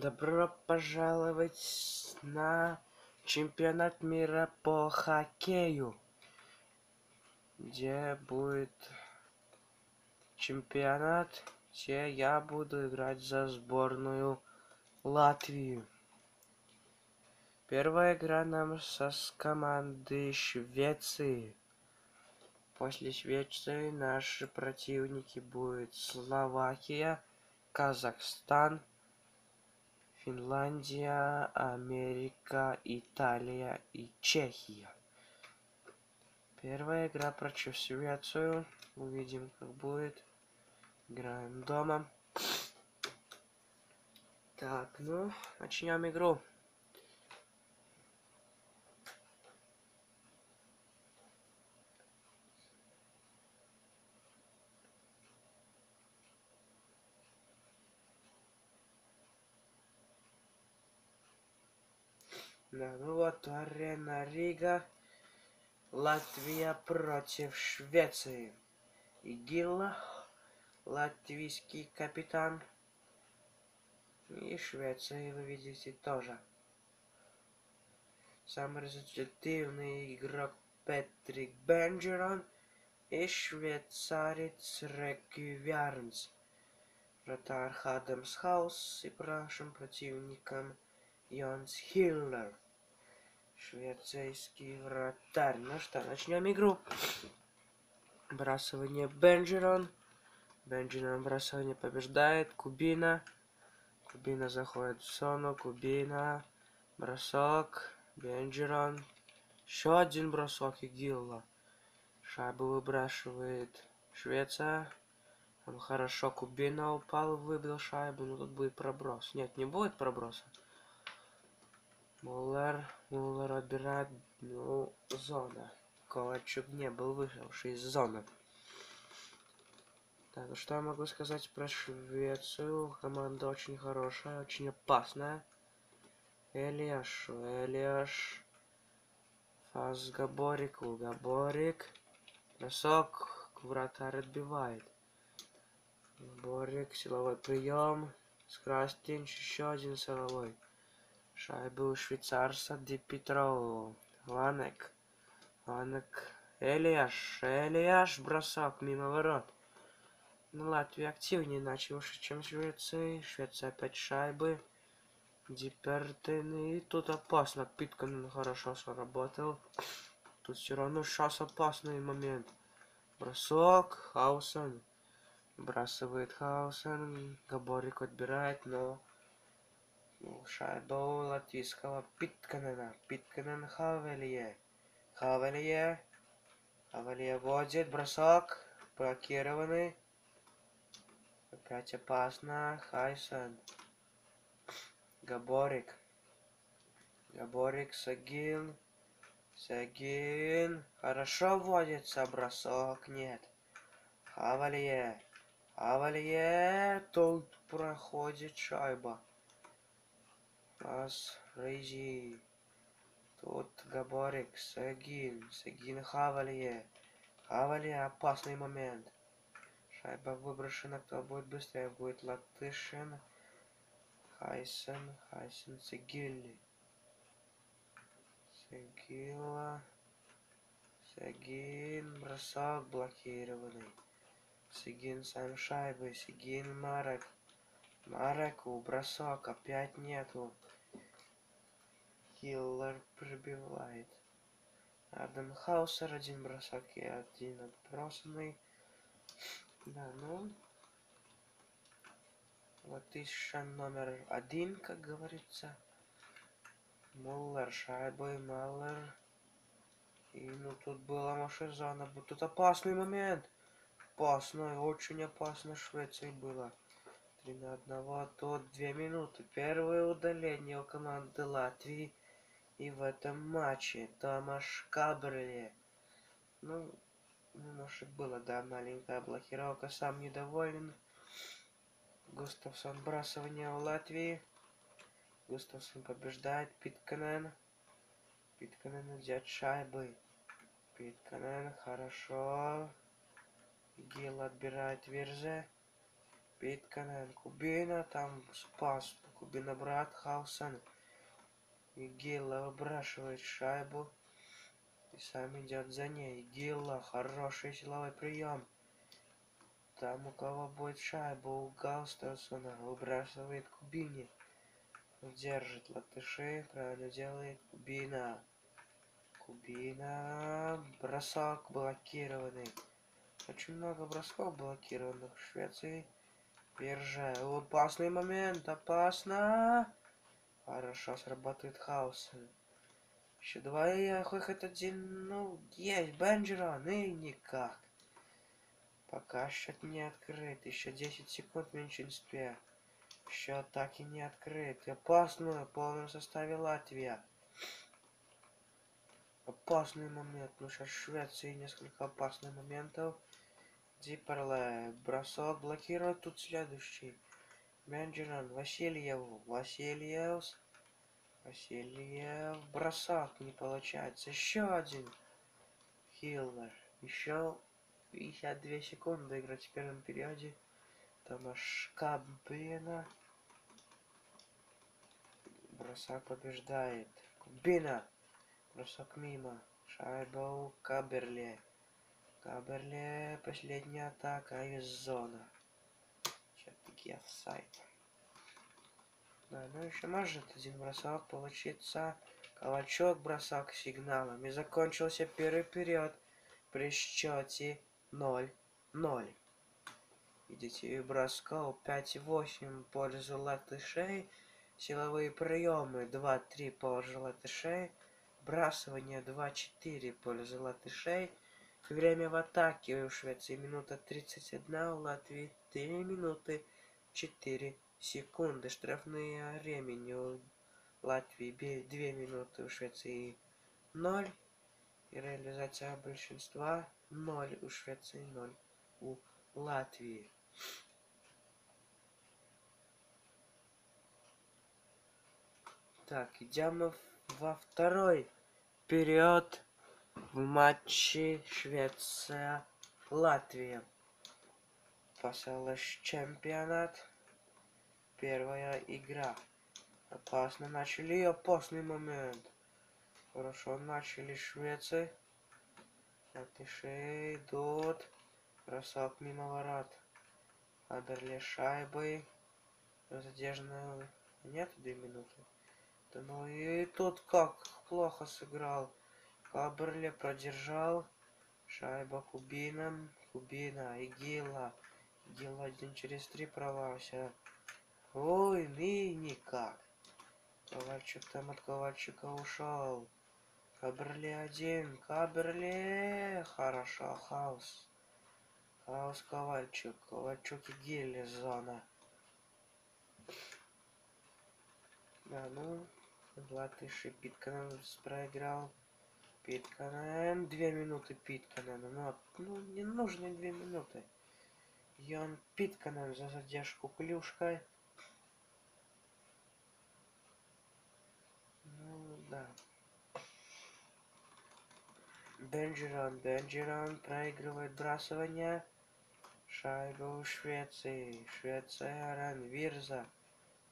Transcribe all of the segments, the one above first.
Добро пожаловать на чемпионат мира по хоккею, где будет чемпионат, где я буду играть за сборную Латвии. Первая игра нам со с командой Швеции. После Швеции наши противники будут Словакия, Казахстан, Финляндия, Америка, Италия и Чехия. Первая игра против Швецию. Увидим, как будет. Играем дома. Так, ну, начнем игру. Да, ну вот, арена Рига. Латвия против Швеции. Игилла, латвийский капитан. И Швеция, вы видите, тоже. Самый результативный игрок Петрик Бенджерон и швейцарец Реки Вярнс. Вратарь Хадамс Хаус и нашим противником Йонс Хиллер. Швейцарский вратарь. Ну что, начнем игру. Бросование Бенджерон. Бенджерон бросование побеждает. Кубина. Кубина заходит в зону. Кубина. Бросок. Бенджерон. Еще один бросок и Гилла. Шайбу выбрасывает Швеция. Там хорошо Кубина упал, выбил шайбу, но тут будет проброс. Нет, не будет проброса. Муллер, Муллер отбирает, ну, зона. Ковальчук не был вышедший из зоны. Так, что я могу сказать про Швецию? Команда очень хорошая, очень опасная. Элиаш, Элиаш. Фаз Габорик, Габорик. Бросок, вратарь отбивает. Борик, силовой прием. Скрастинч, еще один силовой. Шайбу у швейцарца Ди Петро. Ланек. Ланек. Элиаш. Элиаш. Бросок мимо ворот. Ну, Латвия активнее начал, чем Швеция. Швеция опять шайбы. Дипертен. И тут опасно. Питкан хорошо сработал. Тут все равно сейчас опасный момент. Бросок. Хаусен. Бросывает Хаусен. Габорик отбирает, но У латвийского Питканена. Питканен Хавелье. Хавелье. Хавелье вводит. Бросок. Блокированный. Опять опасно. Хайсон. Габорик. Габорик, Сагин. Сагин. Хорошо вводится бросок. Нет. Хавалье. Хавалье. Тут проходит шайба. Пас, Рейзи. Тут Габорик, Сагин, Сагин Хавалье. Хавалье, опасный момент. Шайба выброшена, кто будет быстрее, будет Латышин. Хайсен, Хайсен, Сагилли. Сагила. Сагин, бросок блокированный. Сигин сам шайбы, Сигин Марек. Мареку бросок опять нету. Хиллер пробивает. Адам Хаусер один бросок и один отбросанный. Да, ну. Вот еще номер один, как говорится. Муллер, шайбой, Маллер. И ну тут была наша зона. Тут опасный момент. Опасный, очень опасно Швеции было. 3 на 1 тут 2 минуты. Первое удаление у команды Латвии. И в этом матче Томаш Кабреле. Ну, немножко было, да, маленькая блокировка. Сам недоволен. Густавсон бросование в Латвии. Густавсон побеждает Питканен. Питканен взять шайбы. Питканен хорошо. Гил отбирает Верзе. Питканен, Кубина там спас. Кубина брат Хаусен. И Гилла выбрашивает шайбу. И сам идет за ней. Гилла, хороший силовой прием. Там у кого будет шайба, у Галстерсона. Выбрасывает Кубине. Держит латыши, правильно делает Кубина. Кубина. Бросок блокированный. Очень много бросков блокированных в Швеции. Биржа. Опасный момент. Опасно. Хорошо срабатывает хаос. Еще два я хоть один. Ну, есть Бенджерон. И никак. Пока счет не открыт. Еще 10 секунд в меньшинстве. Счет так и не открыт. Опасную в полном составе Латвия. Опасный момент. Ну, сейчас Швеции несколько опасных моментов. Диперле. Бросок блокирует тут следующий. Бенджерон. Васильев. Васильевс. Васильев. Бросок не получается. Еще один. Хиллер. Еще 52 секунды играть в первом периоде. Томаш Кабина. Бросок побеждает. Кубина. Бросок мимо. Шайба у Каберле. Каберле. Последняя атака из зона. Все-таки офсайд. Да, ну еще может один бросок получиться. Ковальчук бросок сигналом. И закончился первый период при счете 0-0. Видите, бросков 5-8 пользу латышей. Силовые приемы 2-3 пользу латышей. Брасывание 2-4 пользу латышей. Время в атаке у Швеции минута 31, у Латвии 3 минуты 4 секунды. Штрафные времени у Латвии 2 минуты, у Швеции 0. И реализация большинства 0 у Швеции, 0 у Латвии. Так, идем во второй период в матче Швеция-Латвия. Пасалаш чемпионат. Первая игра. Опасно начали, опасный момент. Хорошо начали Швеции. Латыши идут. Бросок мимо ворот. Аберли шайбы. Задержанную нет две минуты. Да ну и тут как плохо сыграл. Каберле продержал. Шайба Кубином. Кубина и Гила один через три провался. Ой, и никак. Ковальчик там от Ковальчика ушел. Каберле один. Каберле. Хорошо, хаос. Хаос Ковальчик. Ковальчук и Гилли зона. Да, ну, Латыши Питканен проиграл. Питканен. Две минуты Питканена. Ну, ну, не нужны две минуты. Йон Питканен за задержку клюшкой. Ну, да. Бенджерон. Бенджерон проигрывает бросование. Шайба у Швеции. Швеция Ранвирза.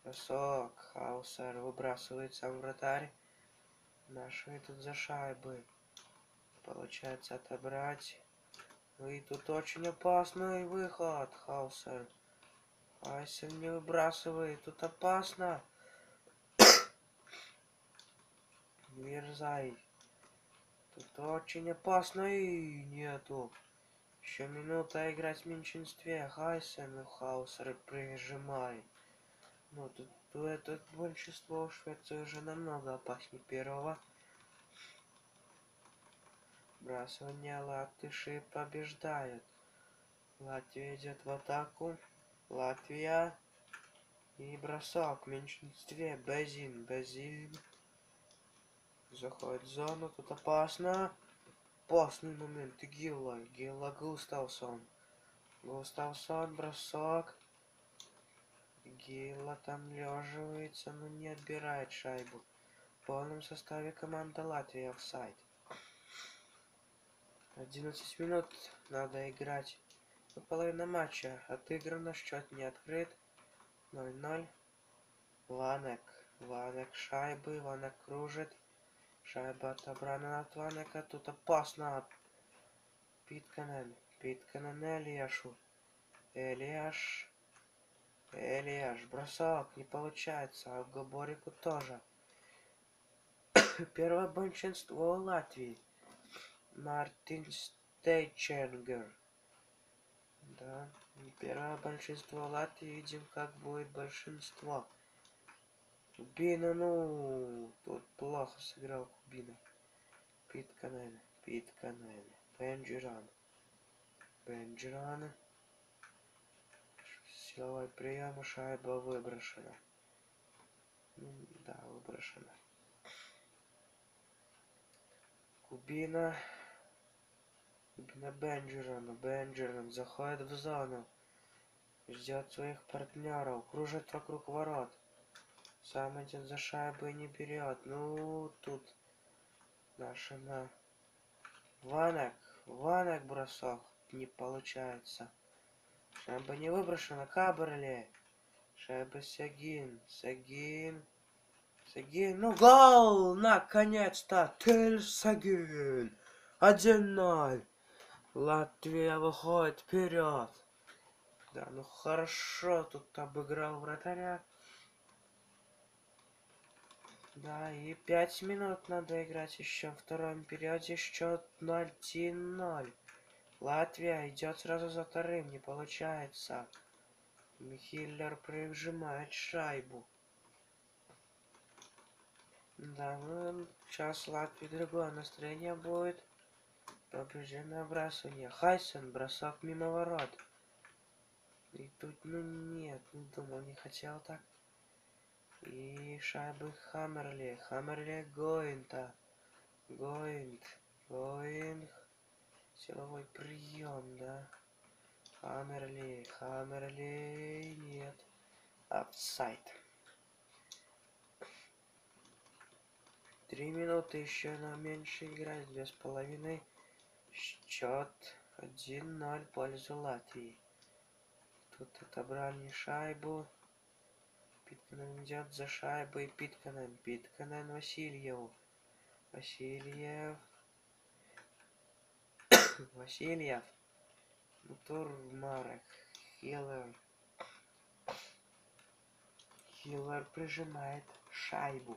Бросок. Хаусер выбрасывает сам вратарь. Наши идут за шайбы. Получается отобрать. Ну и тут очень опасный выход. Хаусер. Хайсер не выбрасывает. Тут опасно. Мерзай. Тут очень опасно и нету. Еще минута играть в меньшинстве. Хайсен и Хаусер прижимай. Ну, тут, тут это большинство в Швеции уже намного опаснее первого. Бросание латыши побеждают. Латвия идет в атаку. Латвия. И бросок в меньшинстве. Безин. Безин. Заходит в зону. Тут опасно. Опасный момент. Гилла. Гилла Густавсон. Густавсон. Бросок. Гилла там леживается, но не отбирает шайбу. В полном составе команда Латвия офсайд. 11 минут надо играть Что половина матча отыграна, счет не открыт. 0-0. Ванек. Ванек шайбы, Ванек кружит. Шайба отобрана от Ванека. Тут опасно. Питканен. Питканен Элиашу. Элиаш. Элиаш. Бросок. Не получается. А Габорику тоже. Первое большинство Латвии. Мартин Стейченгер. Да. Первое большинство Латвии. Видим, как будет большинство. Кубина, ну, тут плохо сыграл Кубина. Питканен, Питканен, Бенджиран. Бенджиран. Силовой прием, шайба выброшена. Да, выброшена. Кубина. Кубина Бенджирана. Бенджиран заходит в зону. Ждет своих партнеров. Кружит вокруг ворот. Сам идет за шайбой не берет. Ну, тут наша на... Ванек. Ванек бросок. Не получается. Шайба не выброшена. Кабрли. Шайба Сагин. Сагин. Сагин. Ну, гол! Наконец-то! Тель Сагин. 1-0. Латвия выходит вперед. Да, ну хорошо тут обыграл вратаря. Да, и пять минут надо играть еще. В втором периоде счет 0-1-0. Латвия идет сразу за вторым, не получается. Михиллер прижимает шайбу. Да, ну, сейчас Латвии другое настроение будет. Поврежденное бросание. Хайсен, бросок мимо ворот. И тут, ну нет, не думал, не хотел так. И шайбы Хаммерли. Хаммерли Гоинта. Гоинт. Гоинт. Силовой прием, да? Хаммерли. Хаммерли. Нет. Апсайд. Три минуты еще на меньше играть. Две с половиной. Счет 1-0 пользу Латвии. Тут отобрали шайбу. Питканен идет за шайбой. Питканен. Питканен Васильев. Васильев. Васильев. Мутур Марек. Хиллер. Хиллер прижимает шайбу.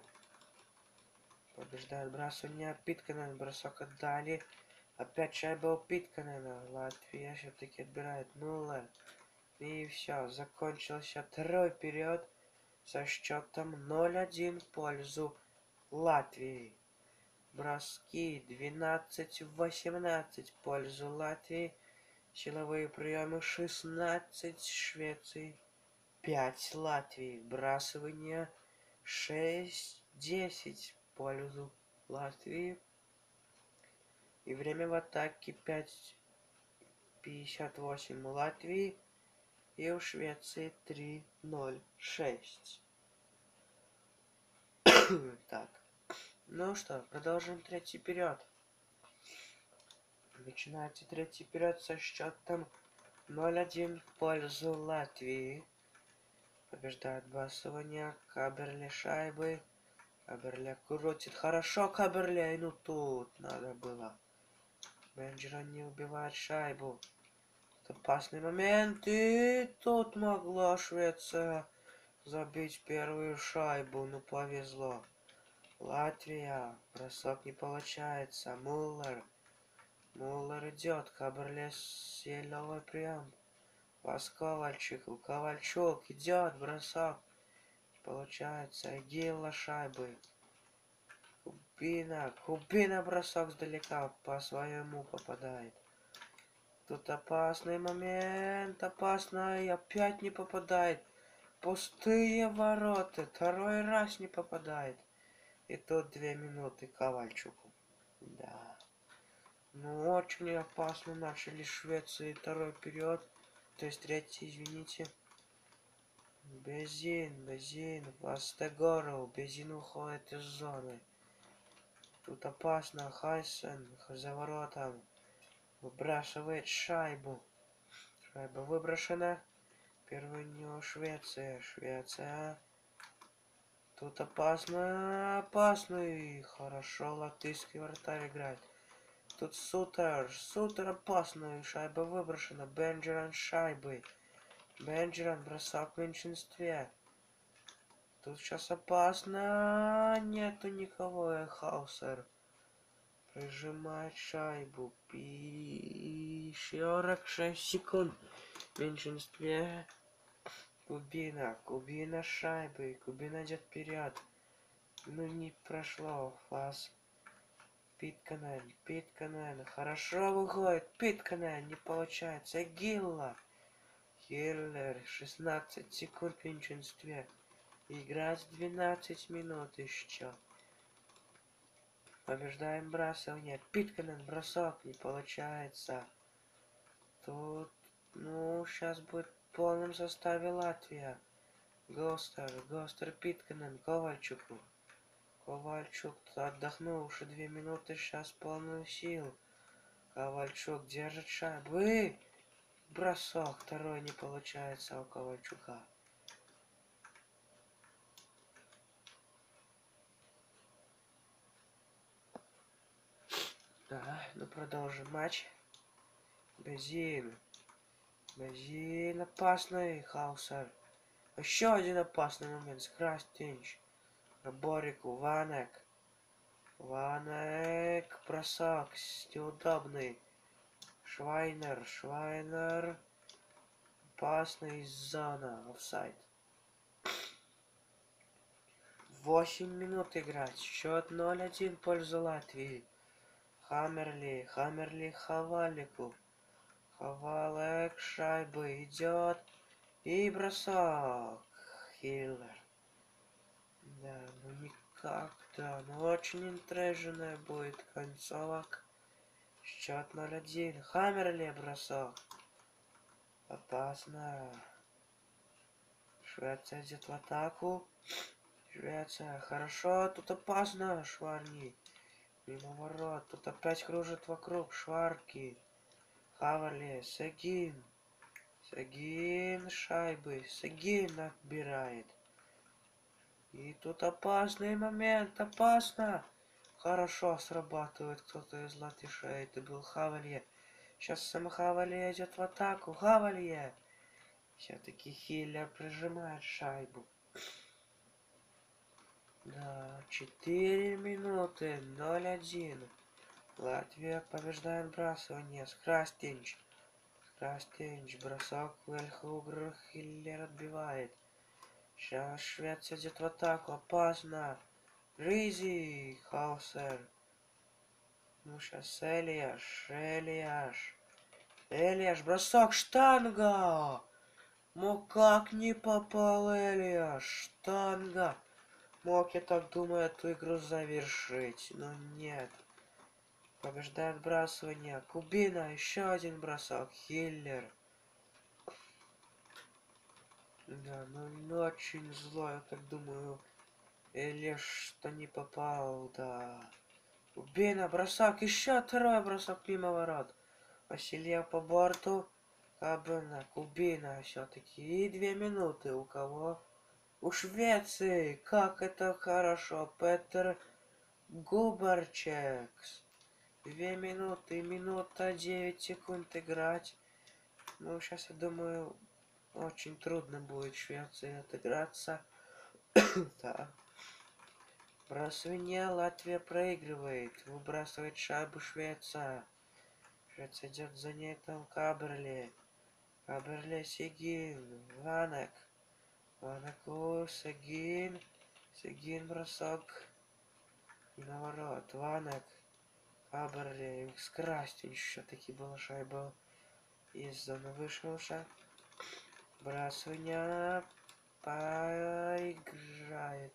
Побеждает бросание Питканен. Бросок отдали. Опять шайба у Питканена. Латвия все-таки отбирает нула. И все, закончился второй период со счетом 0-1 в пользу Латвии. Броски 12-18 в пользу Латвии. Силовые приемы 16 Швеции. 5 Латвии. Вбрасывание 6-10 в пользу Латвии. И время в атаке 5.58 Латвии. И у Швеции 3.06. так. Ну что, продолжим третий период. Начинается третий период со счетом 0-1 в пользу Латвии. Побеждает басование. Каберли шайбы. Каберля крутит. Хорошо, Каберля. Ну тут надо было. Бенджерон не убивает шайбу. Опасный момент. И тут могла Швеция забить первую шайбу. Ну, повезло. Латвия. Бросок не получается. Муллер. Муллер идет. Каберлес силовой прием. Вас Ковальчик. Ковальчук идет. Бросок. Получается. Гилла шайбы. Кубина. Кубина бросок сдалека. По своему попадает. Тут опасный момент, опасно, и опять не попадает. Пустые ворота, второй раз не попадает. И тут две минуты Ковальчуку. Да. Ну, очень опасно начали Швеции второй период. То есть третий, извините. Безин, Безин, Вастегоров, Безин уходит из зоны. Тут опасно, Хайсен за воротом. Выбрасывает шайбу. Шайба выброшена. Первый у него Швеция. Швеция. Тут опасно. Опасный. Хорошо, латышский вратарь играет. Тут Сутер. Сутер опасный. Шайба выброшена. Бенджеран шайбы. Бенджеран бросок в меньшинстве. Тут сейчас опасно. Нету никого. Хаусер. Прижимает шайбу. Пи... 46 секунд. В меньшинстве. Кубина. Кубина шайбы. Кубина идет вперед. Ну не прошло. Фас. Питканен. Питканен. Хорошо выходит. Питканен. Не получается. Гилла. Хиллер. 16 секунд в меньшинстве. Играть 12 минут еще. Побеждаем бросание. Питканен бросок не получается. Тут, ну, сейчас будет в полном составе Латвия. Гостер, Гостер Питканен, Ковальчуку. Ковальчук отдохнул уже две минуты, сейчас полную сил. Ковальчук держит шайбу. Бросок второй не получается у Ковальчука. Да, ну продолжим матч. Базин. Базин опасный, Хаусер. Еще один опасный момент. Скрастинч. Борик, Ванек. Ванек. Бросок. Неудобный. Швайнер. Швайнер. Опасный зона. Офсайд. 8 минут играть. Счет 0-1 пользу Латвии. Хаммерли, Хаммерли Хавалику. Хавалек шайбы идет. И бросок. Хиллер. Да, ну никак, да. Ну очень интриженная будет концовок. Счет 0-1. Хаммерли бросок. Опасно. Швеция идет в атаку. Швеция. Хорошо, тут опасно, Шварни. Мимо ворот. Тут опять кружит вокруг шварки. Хавали. Сагин. Сагин шайбы. Сагин отбирает. И тут опасный момент. Опасно. Хорошо срабатывает кто-то из латышей. Это был Хавалье. Сейчас сам Хавалье идет в атаку. Хавалье. Все-таки Хиллер прижимает шайбу. Да, 4 минуты, 0-1. Латвия побеждает бросание. Скрастинч. Скрастинч. Бросок Вельхугр Хиллер отбивает. Сейчас Швеция идет в атаку. Опасно. Ризи. Хаусер. Ну, сейчас Элиаш. Элиаш. Элиаш. Бросок. Штанга. Ну как не попал Элиаш? Штанга. Мог, я так думаю, эту игру завершить, но нет. Побеждает отбрасывание. Кубина, еще один бросок. Хиллер. Да, ну не очень зло, я так думаю. Или что не попал, да. Кубина, бросок, еще второй бросок мимо ворот. Васильев по борту. Кабина, Кубина все-таки. И две минуты у кого? У Швеции, как это хорошо, Петер Губарчекс. Две минуты, минута девять секунд играть. Ну, сейчас, я думаю, очень трудно будет Швеции отыграться. да. Бросание Латвия проигрывает. Выбрасывает шайбу Швеция. Швеция идет за ней там Каберли. Каберли Сигин. Ванек. Ванаку, Сагин, Сагин бросок. И наворот, Ванек, Аберли, скрасть еще таки была шайба. Из зоны вышел шаг. Бросание поиграет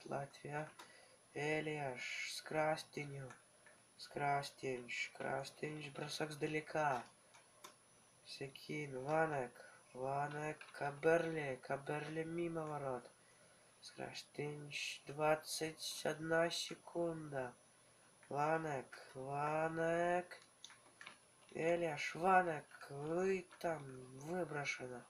Латвия. Элиаш с Крастенью. С Крастенч. Крастенч бросок сдалека. Секин. Ванек. Ванек, Каберли, Каберли мимо ворот. Скраштинч, 21 секунда. Ванек, Ванек. Элиаш, Ванек, вы там выброшено.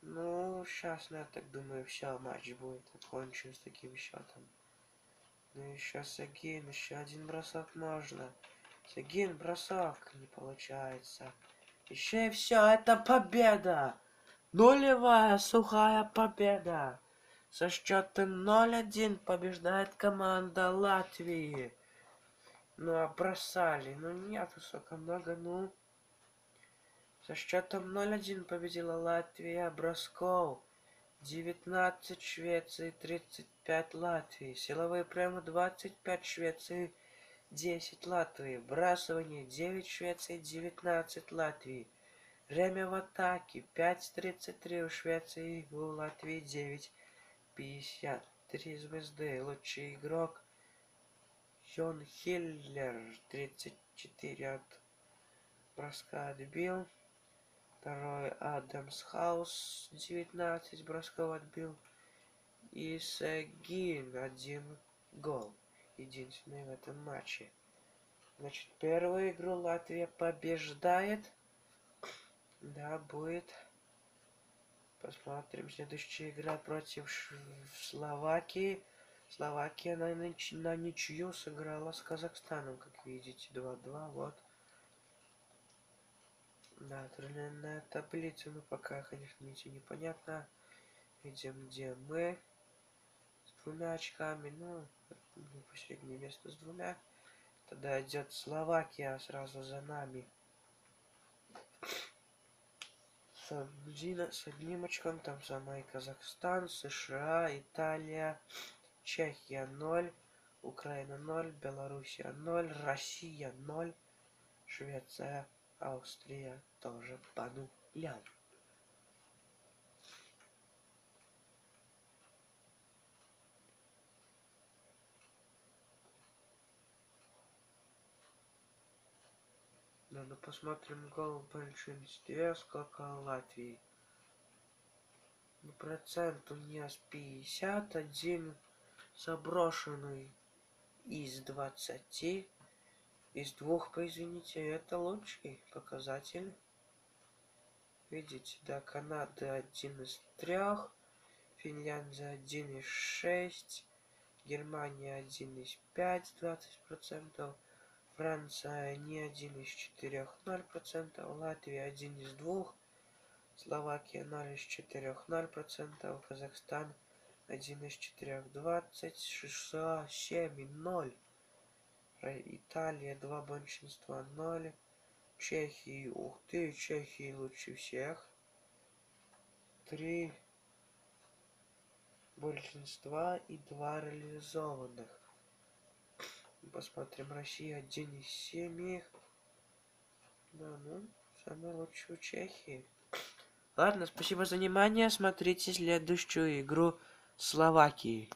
Ну, сейчас, я так думаю, все, матч будет окончен с таким счетом. Ну еще Сагин, еще один бросок можно. Сагин, бросок, не получается. Еще и все, это победа! Нулевая сухая победа! Со счетом 0-1 побеждает команда Латвии. Ну, а бросали. Ну, нет, высоко много, ну... Со счетом 0-1 победила Латвия бросков. 19 Швеции, 35 Латвии. Силовые прямо 25 Швеции, 10 Латвии. Брасывание 9 Швеции, 19 Латвии. Время в атаке 5.33 у Швеции, у Латвии 9. 53 звезды. Лучший игрок Йон Хиллер 34 от броска отбил. Второй Адамс Хаус 19 бросков отбил. И Сагин один гол. Единственный в этом матче. Значит, первую игру Латвия побеждает. Да, будет. Посмотрим. Следующая игра против Словакии. Словакия на, на ничью сыграла с Казахстаном, как видите. 2-2, вот. Да, турнирная таблица, ну пока, конечно, ничего непонятно. Видим, где мы. С двумя очками, ну, последнее место с двумя. Тогда идет Словакия сразу за нами. С, один, с одним очком, там мной Казахстан, США, Италия, Чехия 0, Украина 0, Белоруссия 0, Россия 0, Швеция Австрия тоже по нулям. Надо посмотрим гол большинстве, сколько Латвии. Процент у нас 51 заброшенный из 20 из двух, извините, это лучший показатель. Видите, да, Канада один из трех, Финляндия один из шесть, Германия один из пять, двадцать процентов, Франция не один из четырех, ноль процентов, Латвия один из двух, Словакия ноль из четырех, ноль процентов, Казахстан один из четырех, двадцать, США семь и ноль. Италия, два большинства, ноль. Чехии, ух ты, Чехии лучше всех. Три большинства и два реализованных. Посмотрим, Россия один из семи. Да, ну, самый лучший у Чехии. Ладно, спасибо за внимание. Смотрите следующую игру Словакии.